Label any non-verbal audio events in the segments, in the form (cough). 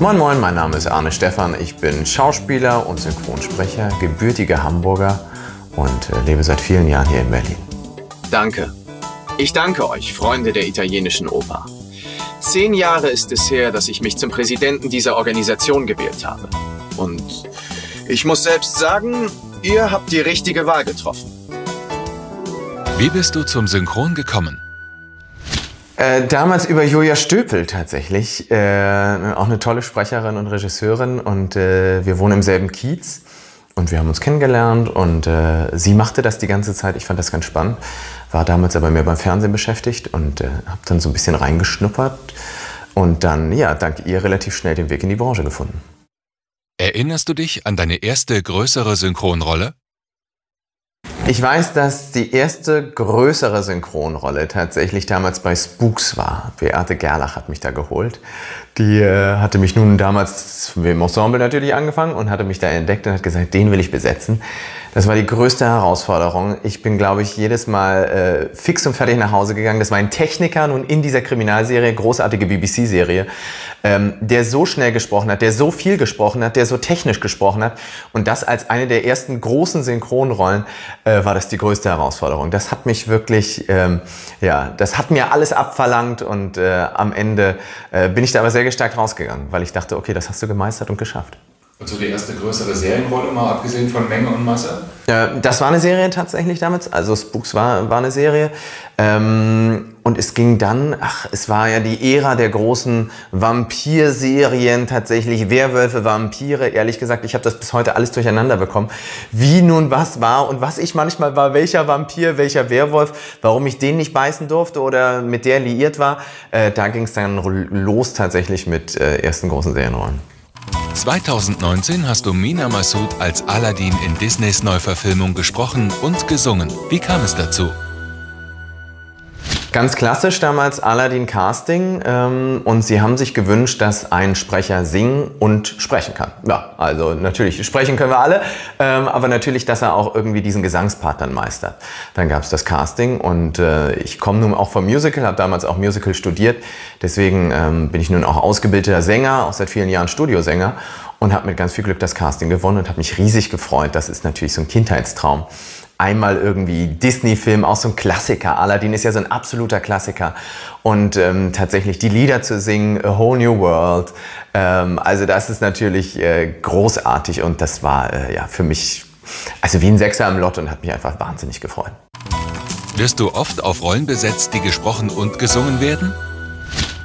Moin Moin, mein Name ist Arne Stephan. Ich bin Schauspieler und Synchronsprecher, gebürtiger Hamburger und äh, lebe seit vielen Jahren hier in Berlin. Danke. Ich danke euch, Freunde der italienischen Oper. Zehn Jahre ist es her, dass ich mich zum Präsidenten dieser Organisation gewählt habe. Und ich muss selbst sagen, ihr habt die richtige Wahl getroffen. Wie bist du zum Synchron gekommen? Äh, damals über Julia Stöpel tatsächlich, äh, auch eine tolle Sprecherin und Regisseurin und äh, wir wohnen im selben Kiez und wir haben uns kennengelernt und äh, sie machte das die ganze Zeit, ich fand das ganz spannend, war damals aber mehr beim Fernsehen beschäftigt und äh, habe dann so ein bisschen reingeschnuppert und dann, ja, dank ihr relativ schnell den Weg in die Branche gefunden. Erinnerst du dich an deine erste größere Synchronrolle? Ich weiß, dass die erste größere Synchronrolle tatsächlich damals bei Spooks war. Beate Gerlach hat mich da geholt. Die äh, hatte mich nun damals im Ensemble natürlich angefangen und hatte mich da entdeckt und hat gesagt, den will ich besetzen. Das war die größte Herausforderung. Ich bin, glaube ich, jedes Mal äh, fix und fertig nach Hause gegangen. Das war ein Techniker nun in dieser Kriminalserie, großartige BBC-Serie, ähm, der so schnell gesprochen hat, der so viel gesprochen hat, der so technisch gesprochen hat. Und das als eine der ersten großen Synchronrollen äh, war das die größte Herausforderung. Das hat mich wirklich, ähm, ja, das hat mir alles abverlangt und äh, am Ende äh, bin ich da aber sehr gestärkt rausgegangen, weil ich dachte, okay, das hast du gemeistert und geschafft. Und so die erste größere Serienrolle, mal abgesehen von Menge und Masse? Äh, das war eine Serie tatsächlich damals. Also Spooks war, war eine Serie. Ähm, und es ging dann, ach, es war ja die Ära der großen Vampir-Serien, tatsächlich Werwölfe, Vampire. Ehrlich gesagt, ich habe das bis heute alles durcheinander bekommen. Wie nun was war und was ich manchmal war, welcher Vampir, welcher Werwolf, warum ich den nicht beißen durfte oder mit der liiert war. Äh, da ging es dann los tatsächlich mit äh, ersten großen Serienrollen. 2019 hast du Mina Massoud als Aladdin in Disneys Neuverfilmung gesprochen und gesungen. Wie kam es dazu? Ganz klassisch damals Aladdin Casting ähm, und sie haben sich gewünscht, dass ein Sprecher singen und sprechen kann. Ja, also natürlich, sprechen können wir alle, ähm, aber natürlich, dass er auch irgendwie diesen Gesangspart dann meistert. Dann gab es das Casting und äh, ich komme nun auch vom Musical, habe damals auch Musical studiert, deswegen ähm, bin ich nun auch ausgebildeter Sänger, auch seit vielen Jahren Studiosänger und habe mit ganz viel Glück das Casting gewonnen und habe mich riesig gefreut. Das ist natürlich so ein Kindheitstraum einmal irgendwie Disney-Film, auch so ein Klassiker. Aladdin ist ja so ein absoluter Klassiker. Und ähm, tatsächlich die Lieder zu singen, A Whole New World, ähm, also das ist natürlich äh, großartig und das war äh, ja für mich also wie ein Sechser im Lotto und hat mich einfach wahnsinnig gefreut. Wirst du oft auf Rollen besetzt, die gesprochen und gesungen werden?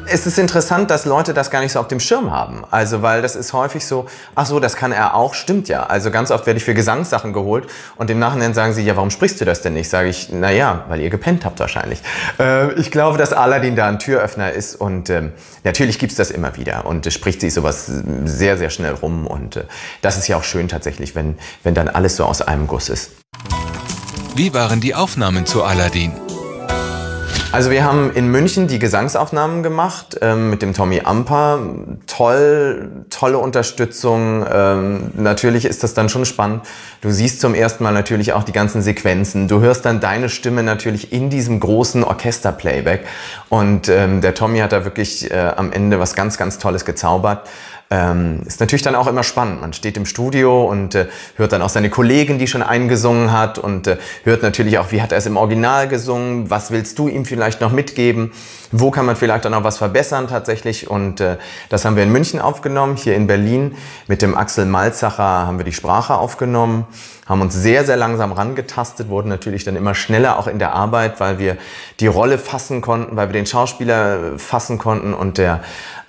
Es ist interessant, dass Leute das gar nicht so auf dem Schirm haben. Also, weil das ist häufig so, ach so, das kann er auch, stimmt ja. Also ganz oft werde ich für Gesangssachen geholt und im Nachhinein sagen sie, ja, warum sprichst du das denn nicht? Sage ich, na ja, weil ihr gepennt habt wahrscheinlich. Äh, ich glaube, dass Aladdin da ein Türöffner ist und ähm, natürlich gibt's das immer wieder und es spricht sich sowas sehr, sehr schnell rum und äh, das ist ja auch schön tatsächlich, wenn, wenn dann alles so aus einem Guss ist. Wie waren die Aufnahmen zu Aladdin? Also wir haben in München die Gesangsaufnahmen gemacht ähm, mit dem Tommy Amper. Toll, tolle Unterstützung. Ähm, natürlich ist das dann schon spannend. Du siehst zum ersten Mal natürlich auch die ganzen Sequenzen. Du hörst dann deine Stimme natürlich in diesem großen Orchesterplayback. Und ähm, der Tommy hat da wirklich äh, am Ende was ganz, ganz Tolles gezaubert. Ähm, ist natürlich dann auch immer spannend. Man steht im Studio und äh, hört dann auch seine Kollegin, die schon eingesungen hat und äh, hört natürlich auch, wie hat er es im Original gesungen, was willst du ihm vielleicht noch mitgeben, wo kann man vielleicht auch noch was verbessern tatsächlich? Und äh, das haben wir in München aufgenommen, hier in Berlin. Mit dem Axel Malzacher haben wir die Sprache aufgenommen, haben uns sehr, sehr langsam rangetastet, wurden natürlich dann immer schneller auch in der Arbeit, weil wir die Rolle fassen konnten, weil wir den Schauspieler fassen konnten und der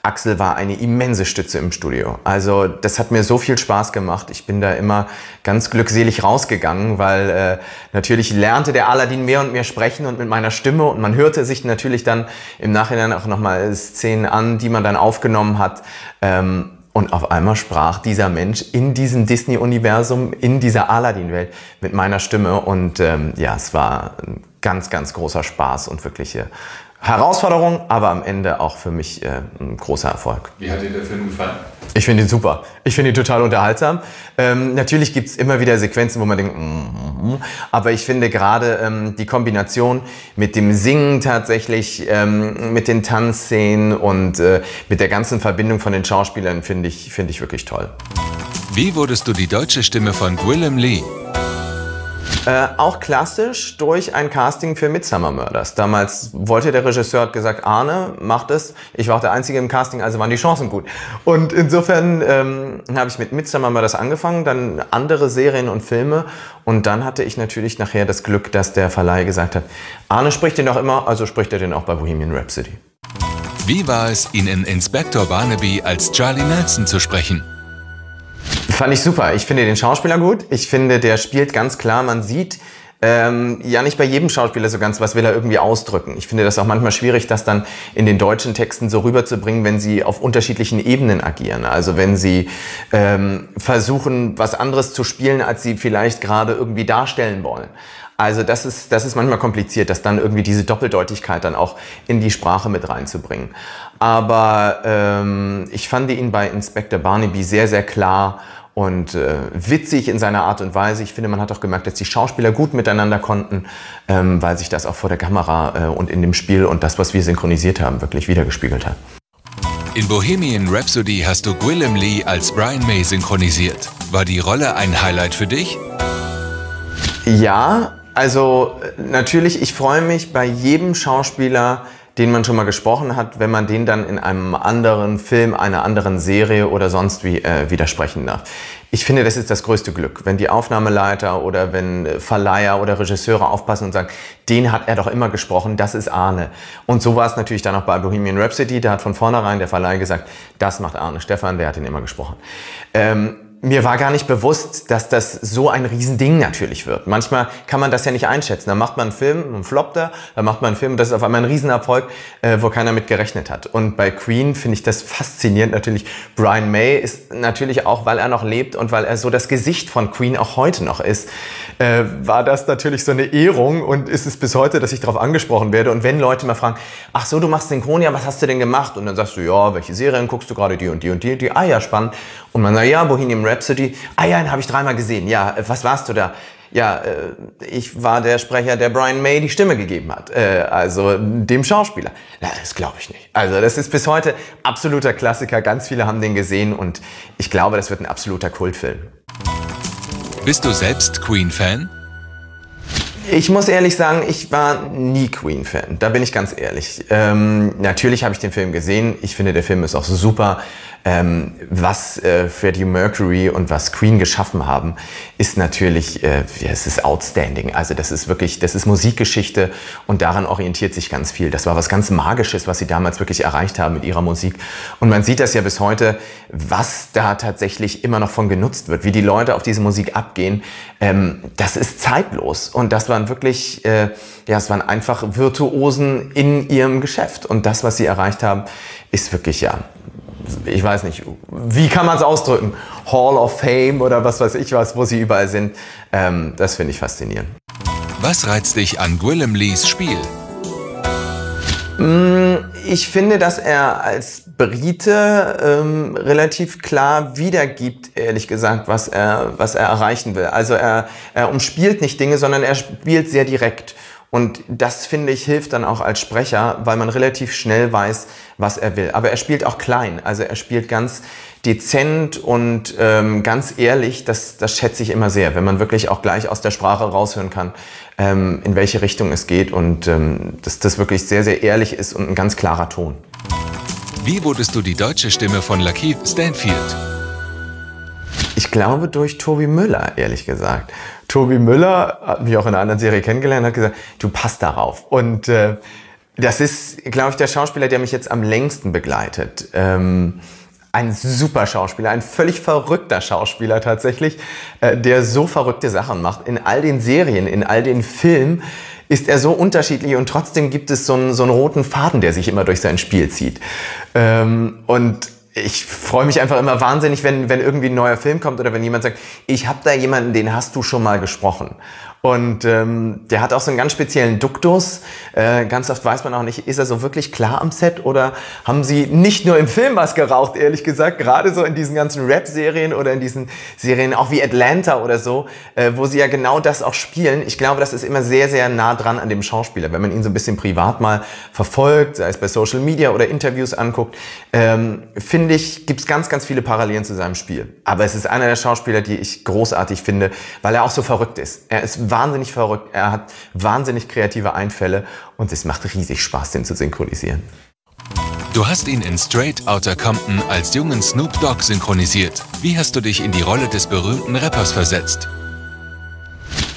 Axel war eine immense Stütze im Studio. Also das hat mir so viel Spaß gemacht. Ich bin da immer ganz glückselig rausgegangen, weil äh, natürlich lernte der Aladdin mehr und mehr sprechen und mit meiner Stimme und man hörte sich natürlich dann im Nachhinein auch nochmal Szenen an, die man dann aufgenommen hat. Ähm, und auf einmal sprach dieser Mensch in diesem Disney-Universum, in dieser Aladdin-Welt mit meiner Stimme. Und ähm, ja, es war ein ganz, ganz großer Spaß und wirklich Herausforderung, aber am Ende auch für mich äh, ein großer Erfolg. Wie hat dir der Film gefallen? Ich finde ihn super. Ich finde ihn total unterhaltsam. Ähm, natürlich gibt es immer wieder Sequenzen, wo man denkt, mm, mm, mm. aber ich finde gerade ähm, die Kombination mit dem Singen tatsächlich, ähm, mit den Tanzszenen und äh, mit der ganzen Verbindung von den Schauspielern finde ich, finde ich wirklich toll. Wie wurdest du die deutsche Stimme von Gwillem Lee? Äh, auch klassisch durch ein Casting für Midsummer Murders. Damals wollte der Regisseur, hat gesagt, Arne, macht es. Ich war auch der Einzige im Casting, also waren die Chancen gut. Und insofern ähm, habe ich mit Midsummer Murders angefangen, dann andere Serien und Filme. Und dann hatte ich natürlich nachher das Glück, dass der Verleih gesagt hat, Arne spricht den doch immer, also spricht er den auch bei Bohemian Rhapsody. Wie war es, ihn in Inspector Barnaby als Charlie Nelson zu sprechen? Fand ich super. Ich finde den Schauspieler gut. Ich finde, der spielt ganz klar. Man sieht ähm, ja nicht bei jedem Schauspieler so ganz, was will er irgendwie ausdrücken. Ich finde das auch manchmal schwierig, das dann in den deutschen Texten so rüberzubringen, wenn sie auf unterschiedlichen Ebenen agieren. Also wenn sie ähm, versuchen, was anderes zu spielen, als sie vielleicht gerade irgendwie darstellen wollen. Also das ist, das ist manchmal kompliziert, das dann irgendwie diese Doppeldeutigkeit dann auch in die Sprache mit reinzubringen. Aber ähm, ich fand ihn bei Inspector Barnaby sehr, sehr klar und äh, witzig in seiner Art und Weise. Ich finde, man hat auch gemerkt, dass die Schauspieler gut miteinander konnten, ähm, weil sich das auch vor der Kamera äh, und in dem Spiel und das, was wir synchronisiert haben, wirklich wiedergespiegelt hat. In Bohemian Rhapsody hast du Gwillem Lee als Brian May synchronisiert. War die Rolle ein Highlight für dich? Ja, also äh, natürlich, ich freue mich bei jedem Schauspieler, den man schon mal gesprochen hat, wenn man den dann in einem anderen Film, einer anderen Serie oder sonst wie äh, widersprechen darf. Ich finde, das ist das größte Glück, wenn die Aufnahmeleiter oder wenn Verleiher oder Regisseure aufpassen und sagen, den hat er doch immer gesprochen, das ist Arne. Und so war es natürlich dann auch bei Bohemian Rhapsody, da hat von vornherein der Verleih gesagt, das macht Arne Stefan, der hat ihn immer gesprochen. Ähm, mir war gar nicht bewusst, dass das so ein Riesending natürlich wird. Manchmal kann man das ja nicht einschätzen. Da macht man einen Film, einen floppt er, dann macht man einen Film, das ist auf einmal ein Riesenerfolg, äh, wo keiner mit gerechnet hat. Und bei Queen finde ich das faszinierend natürlich. Brian May ist natürlich auch, weil er noch lebt und weil er so das Gesicht von Queen auch heute noch ist, äh, war das natürlich so eine Ehrung und ist es bis heute, dass ich darauf angesprochen werde. Und wenn Leute mal fragen, ach so, du machst Synchron, ja, was hast du denn gemacht? Und dann sagst du, ja, welche Serien guckst du gerade, die und die und die, die, ah ja, spannend. Und man sagt, ja, Bohemian Rhapsody. Ah ja, den habe ich dreimal gesehen. Ja, äh, was warst du da? Ja, äh, ich war der Sprecher, der Brian May die Stimme gegeben hat. Äh, also dem Schauspieler. Na, das glaube ich nicht. Also das ist bis heute absoluter Klassiker. Ganz viele haben den gesehen und ich glaube, das wird ein absoluter Kultfilm. Bist du selbst Queen-Fan? Ich muss ehrlich sagen, ich war nie Queen-Fan. Da bin ich ganz ehrlich. Ähm, natürlich habe ich den Film gesehen. Ich finde, der Film ist auch super. Ähm, was äh, Freddie Mercury und was Queen geschaffen haben, ist natürlich, äh, ja, es ist outstanding. Also das ist wirklich, das ist Musikgeschichte und daran orientiert sich ganz viel. Das war was ganz Magisches, was sie damals wirklich erreicht haben mit ihrer Musik. Und man sieht das ja bis heute, was da tatsächlich immer noch von genutzt wird, wie die Leute auf diese Musik abgehen. Ähm, das ist zeitlos und das waren wirklich, äh, ja, es waren einfach Virtuosen in ihrem Geschäft. Und das, was sie erreicht haben, ist wirklich ja ich weiß nicht, wie kann man es ausdrücken? Hall of Fame oder was weiß ich was, wo sie überall sind. Ähm, das finde ich faszinierend. Was reizt dich an Gwillem Lees Spiel? Mm, ich finde, dass er als Brite ähm, relativ klar wiedergibt, ehrlich gesagt, was er, was er erreichen will. Also er, er umspielt nicht Dinge, sondern er spielt sehr direkt. Und das, finde ich, hilft dann auch als Sprecher, weil man relativ schnell weiß, was er will. Aber er spielt auch klein. Also er spielt ganz dezent und ähm, ganz ehrlich. Das, das schätze ich immer sehr, wenn man wirklich auch gleich aus der Sprache raushören kann, ähm, in welche Richtung es geht und ähm, dass das wirklich sehr, sehr ehrlich ist und ein ganz klarer Ton. Wie wurdest du die deutsche Stimme von Lakeith Stanfield? Ich glaube durch Tobi Müller, ehrlich gesagt. Tobi Müller hat mich auch in einer anderen Serie kennengelernt, hat gesagt, du passt darauf. Und äh, das ist, glaube ich, der Schauspieler, der mich jetzt am längsten begleitet. Ähm, ein super Schauspieler, ein völlig verrückter Schauspieler tatsächlich, äh, der so verrückte Sachen macht. In all den Serien, in all den Filmen ist er so unterschiedlich und trotzdem gibt es so einen, so einen roten Faden, der sich immer durch sein Spiel zieht. Ähm, und ich freue mich einfach immer wahnsinnig, wenn, wenn irgendwie ein neuer Film kommt oder wenn jemand sagt, ich habe da jemanden, den hast du schon mal gesprochen. Und ähm, der hat auch so einen ganz speziellen Duktus. Äh, ganz oft weiß man auch nicht, ist er so wirklich klar am Set oder haben sie nicht nur im Film was geraucht, ehrlich gesagt. Gerade so in diesen ganzen Rap-Serien oder in diesen Serien auch wie Atlanta oder so, äh, wo sie ja genau das auch spielen. Ich glaube, das ist immer sehr, sehr nah dran an dem Schauspieler. Wenn man ihn so ein bisschen privat mal verfolgt, sei es bei Social Media oder Interviews anguckt, ähm, finde ich, gibt es ganz, ganz viele Parallelen zu seinem Spiel. Aber es ist einer der Schauspieler, die ich großartig finde, weil er auch so verrückt ist. Er ist wahnsinnig verrückt, er hat wahnsinnig kreative Einfälle und es macht riesig Spaß, den zu synchronisieren. Du hast ihn in Straight Outta Compton als jungen Snoop Dogg synchronisiert. Wie hast du dich in die Rolle des berühmten Rappers versetzt?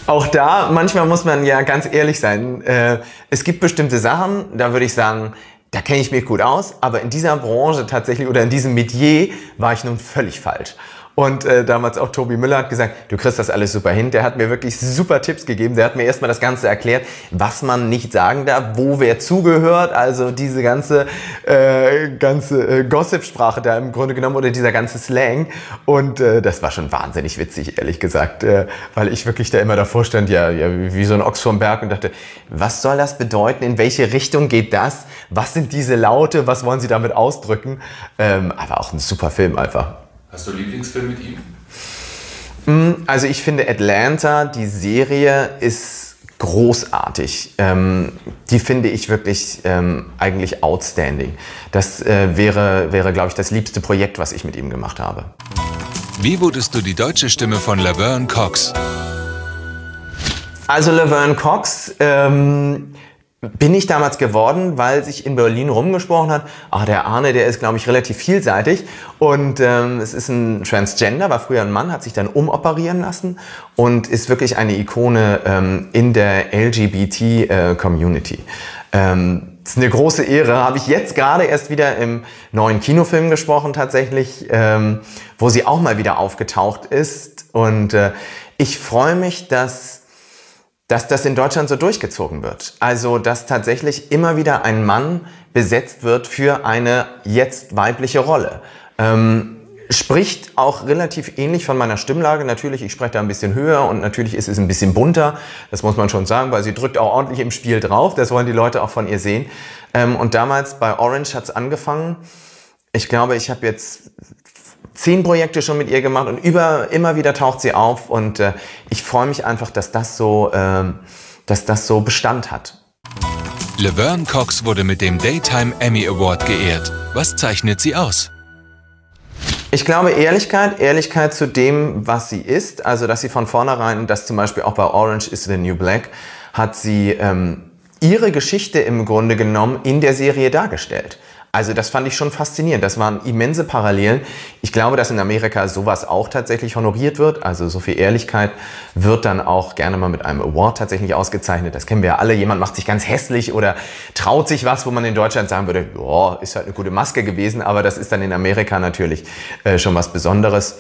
Auch da, manchmal muss man ja ganz ehrlich sein. Äh, es gibt bestimmte Sachen, da würde ich sagen, da kenne ich mich gut aus, aber in dieser Branche tatsächlich oder in diesem Metier war ich nun völlig falsch. Und äh, damals auch Tobi Müller hat gesagt, du kriegst das alles super hin. Der hat mir wirklich super Tipps gegeben. Der hat mir erstmal das Ganze erklärt, was man nicht sagen darf, wo wer zugehört. Also diese ganze, äh, ganze äh, Gossip-Sprache da im Grunde genommen oder dieser ganze Slang. Und äh, das war schon wahnsinnig witzig, ehrlich gesagt. Äh, weil ich wirklich da immer davor stand, ja, ja, wie so ein Ochs vom Berg und dachte, was soll das bedeuten? In welche Richtung geht das? Was sind diese Laute? Was wollen sie damit ausdrücken? Ähm, aber auch ein super Film einfach. Hast du Lieblingsfilm mit ihm? Mm, also ich finde Atlanta, die Serie ist großartig. Ähm, die finde ich wirklich ähm, eigentlich outstanding. Das äh, wäre, wäre glaube ich, das liebste Projekt, was ich mit ihm gemacht habe. Wie wurdest du die deutsche Stimme von Laverne Cox? Also Laverne Cox ähm, bin ich damals geworden, weil sich in Berlin rumgesprochen hat, ah, der Arne, der ist, glaube ich, relativ vielseitig und ähm, es ist ein Transgender, war früher ein Mann, hat sich dann umoperieren lassen und ist wirklich eine Ikone ähm, in der LGBT-Community. Äh, ähm, ist eine große Ehre. Habe ich jetzt gerade erst wieder im neuen Kinofilm gesprochen tatsächlich, ähm, wo sie auch mal wieder aufgetaucht ist. Und äh, ich freue mich, dass dass das in Deutschland so durchgezogen wird. Also, dass tatsächlich immer wieder ein Mann besetzt wird für eine jetzt weibliche Rolle. Ähm, spricht auch relativ ähnlich von meiner Stimmlage. Natürlich, ich spreche da ein bisschen höher und natürlich ist es ein bisschen bunter. Das muss man schon sagen, weil sie drückt auch ordentlich im Spiel drauf. Das wollen die Leute auch von ihr sehen. Ähm, und damals bei Orange hat's angefangen. Ich glaube, ich habe jetzt zehn Projekte schon mit ihr gemacht und über, immer wieder taucht sie auf und äh, ich freue mich einfach, dass das so, äh, dass das so Bestand hat. Laverne Cox wurde mit dem Daytime Emmy Award geehrt. Was zeichnet sie aus? Ich glaube Ehrlichkeit, Ehrlichkeit zu dem, was sie ist. Also, dass sie von vornherein, das zum Beispiel auch bei Orange is the New Black, hat sie ähm, ihre Geschichte im Grunde genommen in der Serie dargestellt. Also das fand ich schon faszinierend. Das waren immense Parallelen. Ich glaube, dass in Amerika sowas auch tatsächlich honoriert wird. Also so viel Ehrlichkeit wird dann auch gerne mal mit einem Award tatsächlich ausgezeichnet. Das kennen wir ja alle. Jemand macht sich ganz hässlich oder traut sich was, wo man in Deutschland sagen würde, boah, ist halt eine gute Maske gewesen. Aber das ist dann in Amerika natürlich äh, schon was Besonderes.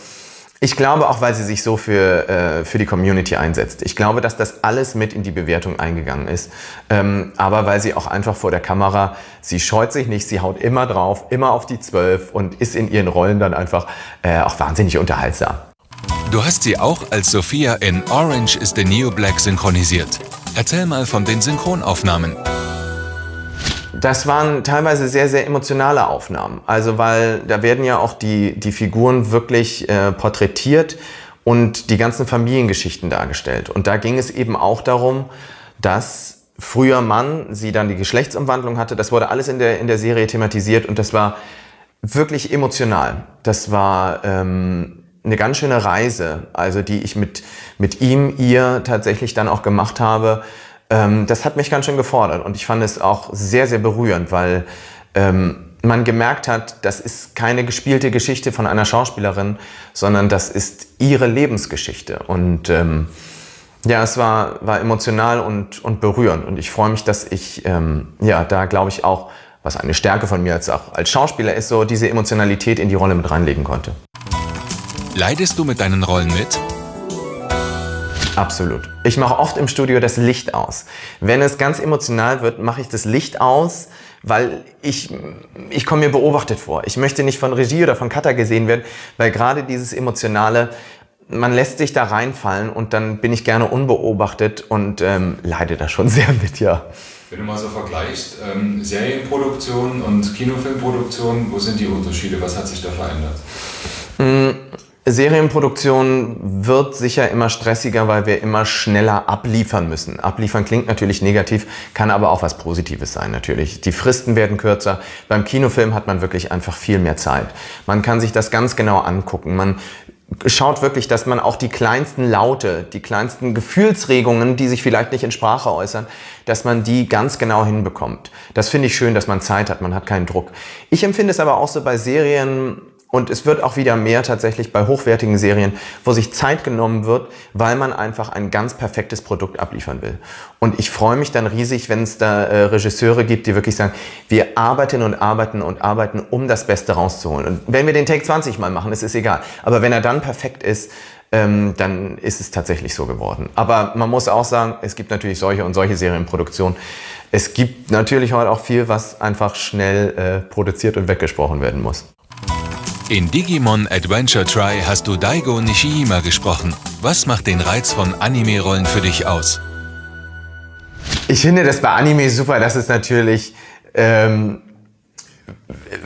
Ich glaube auch, weil sie sich so für, äh, für die Community einsetzt. Ich glaube, dass das alles mit in die Bewertung eingegangen ist. Ähm, aber weil sie auch einfach vor der Kamera, sie scheut sich nicht, sie haut immer drauf, immer auf die Zwölf und ist in ihren Rollen dann einfach äh, auch wahnsinnig unterhaltsam. Du hast sie auch als Sophia in Orange is the New Black synchronisiert. Erzähl mal von den Synchronaufnahmen. Das waren teilweise sehr, sehr emotionale Aufnahmen. Also weil da werden ja auch die, die Figuren wirklich äh, porträtiert und die ganzen Familiengeschichten dargestellt. Und da ging es eben auch darum, dass früher Mann sie dann die Geschlechtsumwandlung hatte. Das wurde alles in der, in der Serie thematisiert und das war wirklich emotional. Das war ähm, eine ganz schöne Reise, also die ich mit, mit ihm, ihr tatsächlich dann auch gemacht habe ähm, das hat mich ganz schön gefordert und ich fand es auch sehr, sehr berührend, weil ähm, man gemerkt hat, das ist keine gespielte Geschichte von einer Schauspielerin, sondern das ist ihre Lebensgeschichte. Und ähm, ja, es war, war emotional und, und berührend. Und ich freue mich, dass ich ähm, ja, da, glaube ich, auch, was eine Stärke von mir als, auch als Schauspieler ist, so diese Emotionalität in die Rolle mit reinlegen konnte. Leidest du mit deinen Rollen mit? Absolut. Ich mache oft im Studio das Licht aus. Wenn es ganz emotional wird, mache ich das Licht aus, weil ich, ich komme mir beobachtet vor. Ich möchte nicht von Regie oder von Cutter gesehen werden, weil gerade dieses Emotionale man lässt sich da reinfallen und dann bin ich gerne unbeobachtet und ähm, leide da schon (laughs) sehr mit, ja. Wenn du mal so vergleichst, ähm, Serienproduktion und Kinofilmproduktion, wo sind die Unterschiede? Was hat sich da verändert? Serienproduktion wird sicher immer stressiger, weil wir immer schneller abliefern müssen. Abliefern klingt natürlich negativ, kann aber auch was Positives sein natürlich. Die Fristen werden kürzer. Beim Kinofilm hat man wirklich einfach viel mehr Zeit. Man kann sich das ganz genau angucken. Man schaut wirklich, dass man auch die kleinsten Laute, die kleinsten Gefühlsregungen, die sich vielleicht nicht in Sprache äußern, dass man die ganz genau hinbekommt. Das finde ich schön, dass man Zeit hat, man hat keinen Druck. Ich empfinde es aber auch so bei Serien, und es wird auch wieder mehr tatsächlich bei hochwertigen Serien, wo sich Zeit genommen wird, weil man einfach ein ganz perfektes Produkt abliefern will. Und ich freue mich dann riesig, wenn es da äh, Regisseure gibt, die wirklich sagen, wir arbeiten und arbeiten und arbeiten, um das Beste rauszuholen. Und wenn wir den Take 20 mal machen, ist es egal. Aber wenn er dann perfekt ist, ähm, dann ist es tatsächlich so geworden. Aber man muss auch sagen, es gibt natürlich solche und solche Serienproduktionen. Es gibt natürlich heute auch viel, was einfach schnell äh, produziert und weggesprochen werden muss. In Digimon Adventure Try hast du Daigo Nishijima gesprochen. Was macht den Reiz von Anime-Rollen für dich aus? Ich finde das bei Anime super, dass es natürlich ähm,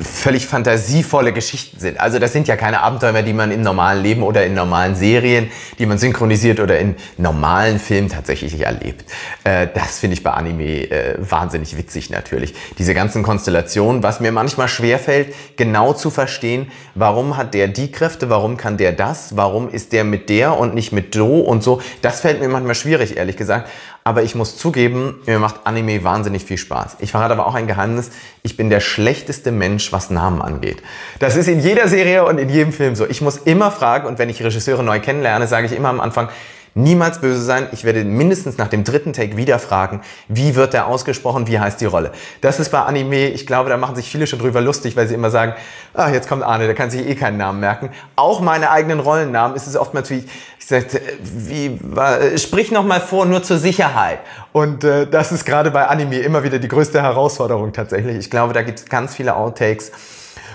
völlig fantasievolle Geschichten sind. Also das sind ja keine Abenteuer die man im normalen Leben oder in normalen Serien, die man synchronisiert oder in normalen Filmen tatsächlich erlebt. Äh, das finde ich bei Anime äh, wahnsinnig witzig natürlich. Diese ganzen Konstellationen, was mir manchmal schwerfällt, genau zu verstehen, warum hat der die Kräfte, warum kann der das, warum ist der mit der und nicht mit so und so. Das fällt mir manchmal schwierig, ehrlich gesagt. Aber ich muss zugeben, mir macht Anime wahnsinnig viel Spaß. Ich verrate aber auch ein Geheimnis. Ich bin der schlechteste Mensch, was Namen angeht. Das ist in jeder Serie und in jedem Film so. Ich muss immer fragen und wenn ich Regisseure neu kennenlerne, sage ich immer am Anfang, niemals böse sein. Ich werde mindestens nach dem dritten Take wieder fragen, wie wird der ausgesprochen, wie heißt die Rolle. Das ist bei Anime, ich glaube, da machen sich viele schon drüber lustig, weil sie immer sagen, ah, jetzt kommt Arne, der kann sich eh keinen Namen merken. Auch meine eigenen Rollennamen ist es oftmals wie, ich sagte, wie, äh, sprich noch mal vor, nur zur Sicherheit. Und äh, das ist gerade bei Anime immer wieder die größte Herausforderung tatsächlich. Ich glaube, da gibt es ganz viele Outtakes,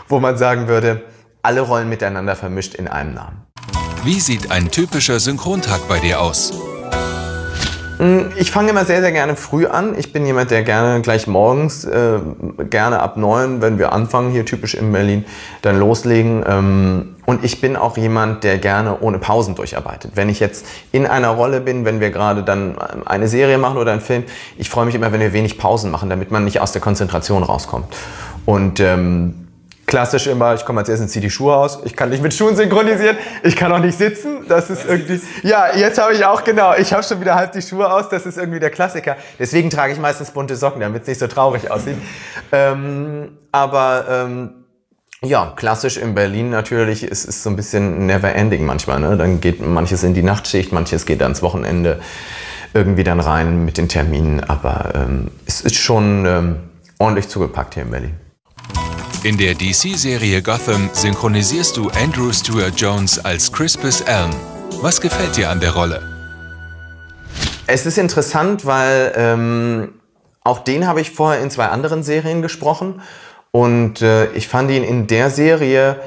wo man sagen würde, alle Rollen miteinander vermischt in einem Namen. Wie sieht ein typischer Synchrontag bei dir aus? Mm, ich fange immer sehr, sehr gerne früh an. Ich bin jemand, der gerne gleich morgens, äh, gerne ab neun, wenn wir anfangen, hier typisch in Berlin, dann loslegen. Ähm, und ich bin auch jemand, der gerne ohne Pausen durcharbeitet. Wenn ich jetzt in einer Rolle bin, wenn wir gerade dann eine Serie machen oder einen Film, ich freue mich immer, wenn wir wenig Pausen machen, damit man nicht aus der Konzentration rauskommt. Und ähm, klassisch immer, ich komme als erstes, ziehe die Schuhe aus. Ich kann nicht mit Schuhen synchronisieren. Ich kann auch nicht sitzen. Das ist irgendwie. Ja, jetzt habe ich auch genau. Ich habe schon wieder halb die Schuhe aus. Das ist irgendwie der Klassiker. Deswegen trage ich meistens bunte Socken, damit es nicht so traurig aussieht. Ähm, aber ähm, ja, klassisch in Berlin natürlich ist es so ein bisschen never ending manchmal. Ne? Dann geht manches in die Nachtschicht, manches geht ans Wochenende irgendwie dann rein mit den Terminen. Aber ähm, es ist schon ähm, ordentlich zugepackt hier in Berlin. In der DC-Serie Gotham synchronisierst du Andrew Stewart Jones als Crispus Elm. Was gefällt dir an der Rolle? Es ist interessant, weil ähm, auch den habe ich vorher in zwei anderen Serien gesprochen und äh, ich fand ihn in der Serie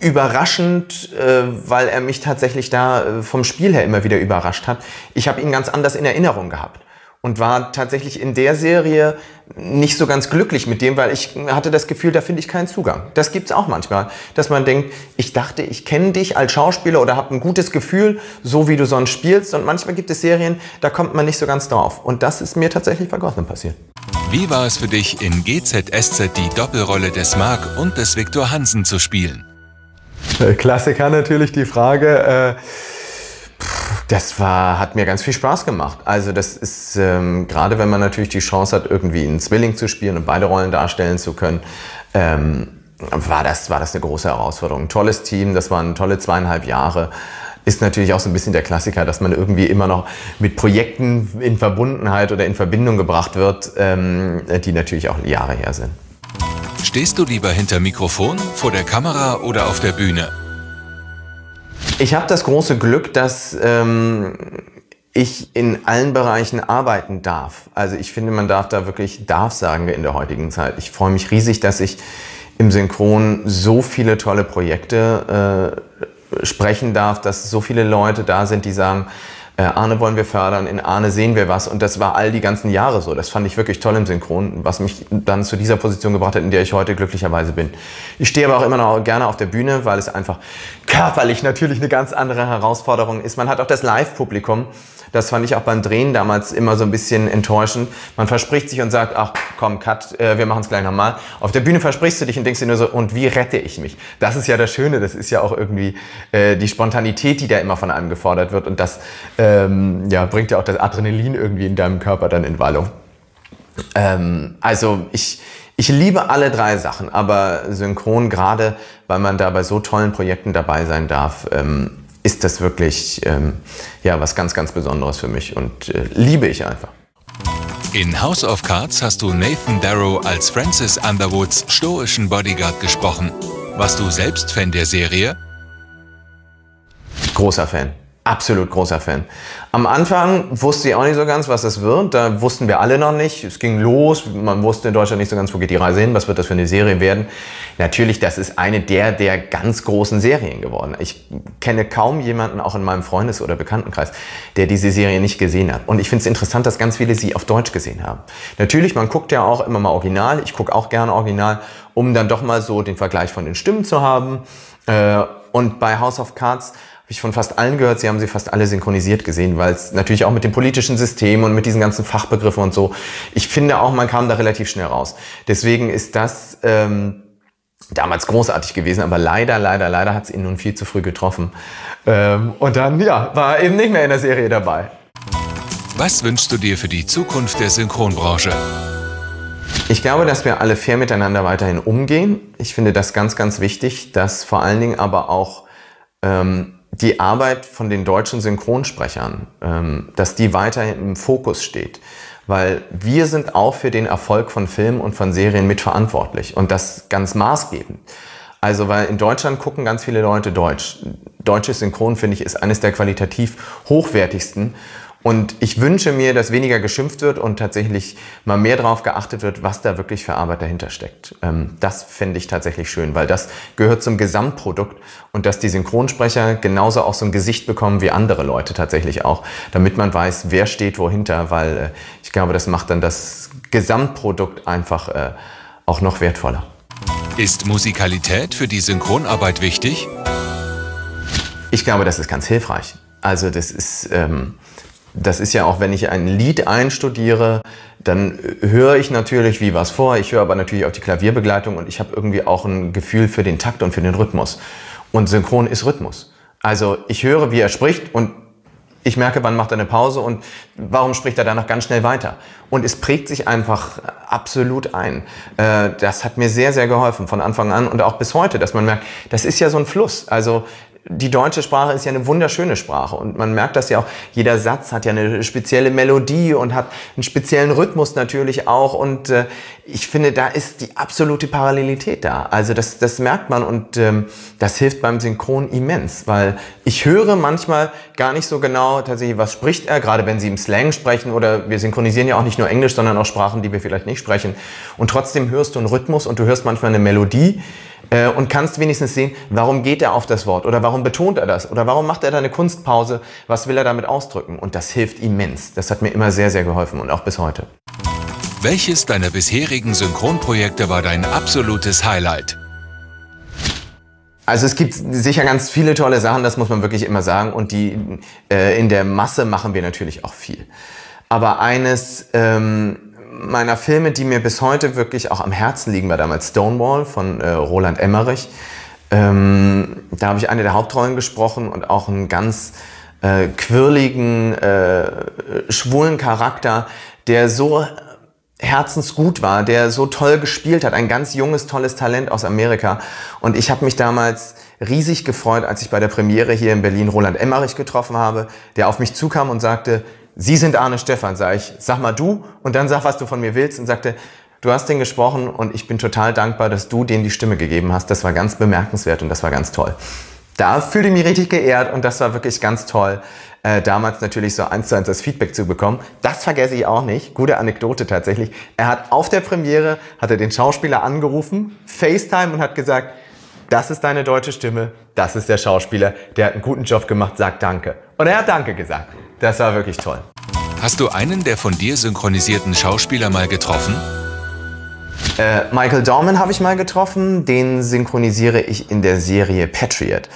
überraschend, äh, weil er mich tatsächlich da äh, vom Spiel her immer wieder überrascht hat. Ich habe ihn ganz anders in Erinnerung gehabt und war tatsächlich in der Serie nicht so ganz glücklich mit dem, weil ich hatte das Gefühl, da finde ich keinen Zugang. Das gibt's auch manchmal, dass man denkt, ich dachte, ich kenne dich als Schauspieler oder habe ein gutes Gefühl, so wie du sonst spielst. Und manchmal gibt es Serien, da kommt man nicht so ganz drauf. Und das ist mir tatsächlich bei Gotham passiert. Wie war es für dich, in GZSZ die Doppelrolle des Mark und des Viktor Hansen zu spielen? Klassiker natürlich die Frage. Äh das war, hat mir ganz viel Spaß gemacht. Also das ist, ähm, gerade wenn man natürlich die Chance hat, irgendwie einen Zwilling zu spielen und beide Rollen darstellen zu können, ähm, war, das, war das eine große Herausforderung. Ein tolles Team, das waren tolle zweieinhalb Jahre. Ist natürlich auch so ein bisschen der Klassiker, dass man irgendwie immer noch mit Projekten in Verbundenheit oder in Verbindung gebracht wird, ähm, die natürlich auch Jahre her sind. Stehst du lieber hinter Mikrofon, vor der Kamera oder auf der Bühne? Ich habe das große Glück, dass ähm, ich in allen Bereichen arbeiten darf. Also ich finde, man darf da wirklich darf sagen wir in der heutigen Zeit. Ich freue mich riesig, dass ich im Synchron so viele tolle Projekte äh, sprechen darf, dass so viele Leute da sind, die sagen, äh, Arne wollen wir fördern, in Arne sehen wir was. Und das war all die ganzen Jahre so. Das fand ich wirklich toll im Synchron, was mich dann zu dieser Position gebracht hat, in der ich heute glücklicherweise bin. Ich stehe aber auch immer noch gerne auf der Bühne, weil es einfach körperlich natürlich eine ganz andere Herausforderung ist. Man hat auch das Live-Publikum. Das fand ich auch beim Drehen damals immer so ein bisschen enttäuschend. Man verspricht sich und sagt, ach komm, Cut, äh, wir machen es gleich nochmal. Auf der Bühne versprichst du dich und denkst dir nur so, und wie rette ich mich? Das ist ja das Schöne, das ist ja auch irgendwie äh, die Spontanität, die da immer von einem gefordert wird. Und das ähm, ja, bringt ja auch das Adrenalin irgendwie in deinem Körper dann in Wallung. Ähm, also ich, ich liebe alle drei Sachen, aber synchron, gerade weil man da bei so tollen Projekten dabei sein darf, ähm, ist das wirklich ähm, ja, was ganz, ganz Besonderes für mich und äh, liebe ich einfach. In House of Cards hast du Nathan Darrow als Francis Underwoods stoischen Bodyguard gesprochen. Warst du selbst Fan der Serie? Großer Fan. Absolut großer Fan. Am Anfang wusste ich auch nicht so ganz, was das wird. Da wussten wir alle noch nicht. Es ging los. Man wusste in Deutschland nicht so ganz, wo geht die Reise hin, was wird das für eine Serie werden. Natürlich, das ist eine der, der ganz großen Serien geworden. Ich kenne kaum jemanden, auch in meinem Freundes- oder Bekanntenkreis, der diese Serie nicht gesehen hat. Und ich finde es interessant, dass ganz viele sie auf Deutsch gesehen haben. Natürlich, man guckt ja auch immer mal Original. Ich gucke auch gerne Original, um dann doch mal so den Vergleich von den Stimmen zu haben. Äh, und bei House of Cards habe ich von fast allen gehört, sie haben sie fast alle synchronisiert gesehen, weil es natürlich auch mit dem politischen System und mit diesen ganzen Fachbegriffen und so, ich finde auch, man kam da relativ schnell raus. Deswegen ist das ähm, damals großartig gewesen, aber leider, leider, leider hat es ihn nun viel zu früh getroffen. Ähm, und dann, ja, war er eben nicht mehr in der Serie dabei. Was wünschst du dir für die Zukunft der Synchronbranche? Ich glaube, dass wir alle fair miteinander weiterhin umgehen. Ich finde das ganz, ganz wichtig, dass vor allen Dingen aber auch ähm, die Arbeit von den deutschen Synchronsprechern, ähm, dass die weiterhin im Fokus steht. Weil wir sind auch für den Erfolg von Filmen und von Serien mitverantwortlich und das ganz maßgebend. Also, weil in Deutschland gucken ganz viele Leute Deutsch. Deutsches Synchron, finde ich, ist eines der qualitativ hochwertigsten. Und ich wünsche mir, dass weniger geschimpft wird und tatsächlich mal mehr darauf geachtet wird, was da wirklich für Arbeit dahinter steckt. Ähm, das fände ich tatsächlich schön, weil das gehört zum Gesamtprodukt und dass die Synchronsprecher genauso auch so ein Gesicht bekommen wie andere Leute tatsächlich auch, damit man weiß, wer steht wohinter, weil äh, ich glaube, das macht dann das Gesamtprodukt einfach äh, auch noch wertvoller. Ist Musikalität für die Synchronarbeit wichtig? Ich glaube, das ist ganz hilfreich. Also das ist... Ähm, das ist ja auch, wenn ich ein Lied einstudiere, dann höre ich natürlich wie was vor. Ich höre aber natürlich auch die Klavierbegleitung und ich habe irgendwie auch ein Gefühl für den Takt und für den Rhythmus. Und Synchron ist Rhythmus. Also ich höre, wie er spricht und ich merke, wann macht er eine Pause und warum spricht er danach ganz schnell weiter. Und es prägt sich einfach absolut ein. Äh, das hat mir sehr, sehr geholfen von Anfang an und auch bis heute, dass man merkt, das ist ja so ein Fluss. Also die deutsche Sprache ist ja eine wunderschöne Sprache und man merkt das ja auch, jeder Satz hat ja eine spezielle Melodie und hat einen speziellen Rhythmus natürlich auch und äh, ich finde, da ist die absolute Parallelität da. Also das, das merkt man und ähm, das hilft beim Synchron immens, weil ich höre manchmal gar nicht so genau tatsächlich, was spricht er, gerade wenn sie im Slang sprechen oder wir synchronisieren ja auch nicht nur Englisch, sondern auch Sprachen, die wir vielleicht nicht sprechen und trotzdem hörst du einen Rhythmus und du hörst manchmal eine Melodie, äh, und kannst wenigstens sehen, warum geht er auf das Wort oder warum betont er das oder warum macht er da eine Kunstpause, was will er damit ausdrücken. Und das hilft immens. Das hat mir immer sehr, sehr geholfen und auch bis heute. Welches deiner bisherigen Synchronprojekte war dein absolutes Highlight? Also es gibt sicher ganz viele tolle Sachen, das muss man wirklich immer sagen. Und die äh, in der Masse machen wir natürlich auch viel. Aber eines, ähm, meiner Filme, die mir bis heute wirklich auch am Herzen liegen, war damals Stonewall von äh, Roland Emmerich. Ähm, da habe ich eine der Hauptrollen gesprochen und auch einen ganz äh, quirligen, äh, schwulen Charakter, der so herzensgut war, der so toll gespielt hat, ein ganz junges, tolles Talent aus Amerika. Und ich habe mich damals riesig gefreut, als ich bei der Premiere hier in Berlin Roland Emmerich getroffen habe, der auf mich zukam und sagte, Sie sind Arne Stefan, sag ich, sag mal du und dann sag, was du von mir willst und sagte, du hast den gesprochen und ich bin total dankbar, dass du denen die Stimme gegeben hast. Das war ganz bemerkenswert und das war ganz toll. Da fühlte ich mich richtig geehrt und das war wirklich ganz toll, äh, damals natürlich so eins zu eins das Feedback zu bekommen. Das vergesse ich auch nicht. Gute Anekdote tatsächlich. Er hat auf der Premiere, hat er den Schauspieler angerufen, FaceTime und hat gesagt, das ist deine deutsche Stimme, das ist der Schauspieler, der hat einen guten Job gemacht, sag Danke. Und er hat Danke gesagt. Das war wirklich toll. Hast du einen der von dir synchronisierten Schauspieler mal getroffen? Äh, Michael Dorman habe ich mal getroffen, den synchronisiere ich in der Serie Patriot.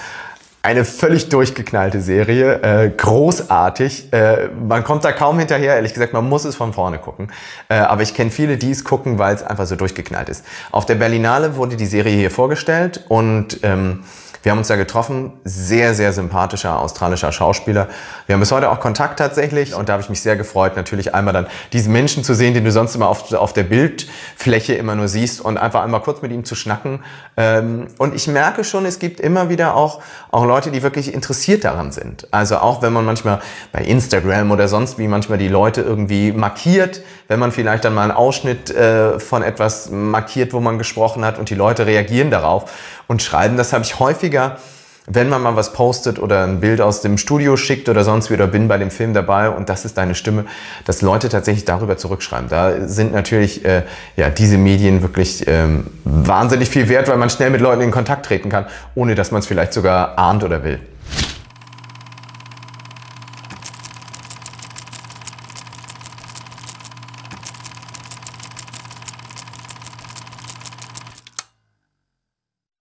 Eine völlig durchgeknallte Serie, äh, großartig. Äh, man kommt da kaum hinterher, ehrlich gesagt, man muss es von vorne gucken. Äh, aber ich kenne viele, die es gucken, weil es einfach so durchgeknallt ist. Auf der Berlinale wurde die Serie hier vorgestellt und ähm, wir haben uns da getroffen, sehr, sehr sympathischer australischer Schauspieler. Wir haben bis heute auch Kontakt tatsächlich und da habe ich mich sehr gefreut, natürlich einmal dann diesen Menschen zu sehen, den du sonst immer auf, auf der Bildfläche immer nur siehst und einfach einmal kurz mit ihm zu schnacken. Ähm, und ich merke schon, es gibt immer wieder auch, auch Leute, die wirklich interessiert daran sind. Also auch wenn man manchmal bei Instagram oder sonst wie manchmal die Leute irgendwie markiert, wenn man vielleicht dann mal einen Ausschnitt äh, von etwas markiert, wo man gesprochen hat und die Leute reagieren darauf und schreiben. Das habe ich häufiger, wenn man mal was postet oder ein Bild aus dem Studio schickt oder sonst wie oder bin bei dem Film dabei und das ist deine Stimme, dass Leute tatsächlich darüber zurückschreiben. Da sind natürlich äh, ja, diese Medien wirklich ähm, wahnsinnig viel wert, weil man schnell mit Leuten in Kontakt treten kann, ohne dass man es vielleicht sogar ahnt oder will.